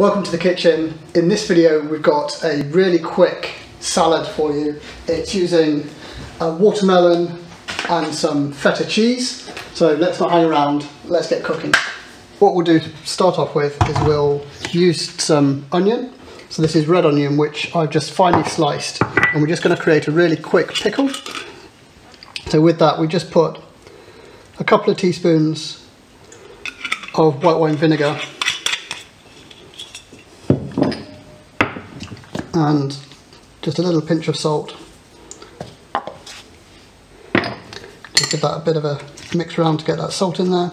Welcome to the kitchen. In this video we've got a really quick salad for you. It's using a watermelon and some feta cheese. So let's not hang around, let's get cooking. What we'll do to start off with is we'll use some onion. So this is red onion which I've just finely sliced and we're just going to create a really quick pickle. So with that we just put a couple of teaspoons of white wine vinegar and just a little pinch of salt. Just give that a bit of a mix around to get that salt in there.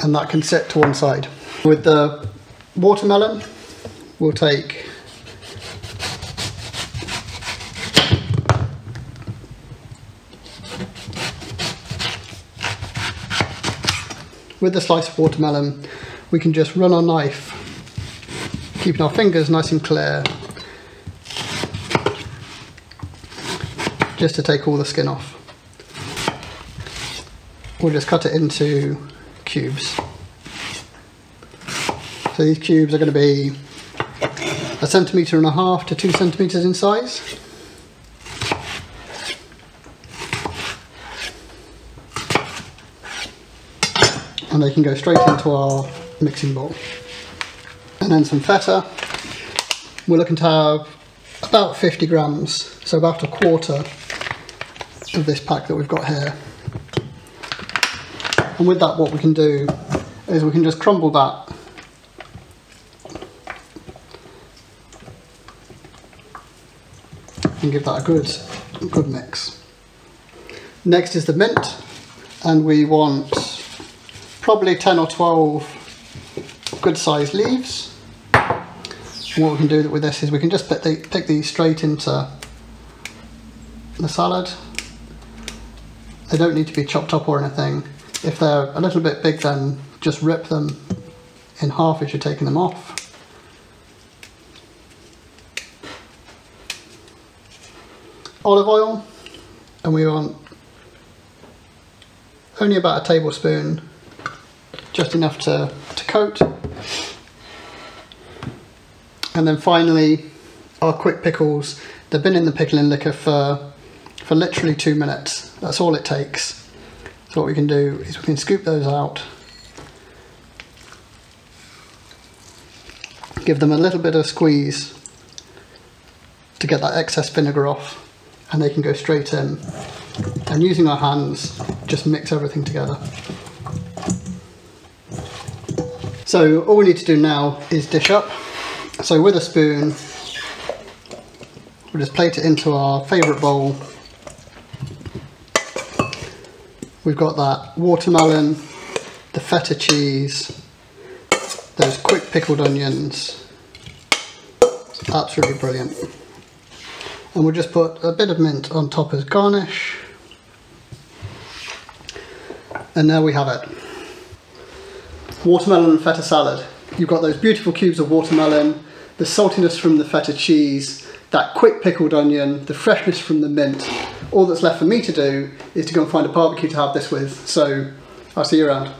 And that can sit to one side. With the watermelon, we'll take with the slice of watermelon, we can just run our knife, keeping our fingers nice and clear, just to take all the skin off. We'll just cut it into cubes. So these cubes are going to be a centimetre and a half to two centimetres in size. and they can go straight into our mixing bowl. And then some feta. We're looking to have about 50 grams, so about a quarter of this pack that we've got here. And with that what we can do is we can just crumble that and give that a good, good mix. Next is the mint and we want probably 10 or 12 good sized leaves. What we can do with this is we can just the, pick these straight into the salad. They don't need to be chopped up or anything. If they're a little bit big then just rip them in half as you're taking them off. Olive oil and we want only about a tablespoon just enough to, to coat. And then finally, our quick pickles. They've been in the pickling liquor for, for literally two minutes. That's all it takes. So what we can do is we can scoop those out. Give them a little bit of squeeze to get that excess vinegar off and they can go straight in. And using our hands, just mix everything together. So all we need to do now is dish up. So with a spoon, we'll just plate it into our favourite bowl. We've got that watermelon, the feta cheese, those quick pickled onions. Absolutely brilliant. And we'll just put a bit of mint on top as garnish. And there we have it watermelon and feta salad. You've got those beautiful cubes of watermelon, the saltiness from the feta cheese, that quick pickled onion, the freshness from the mint. All that's left for me to do is to go and find a barbecue to have this with. So I'll see you around.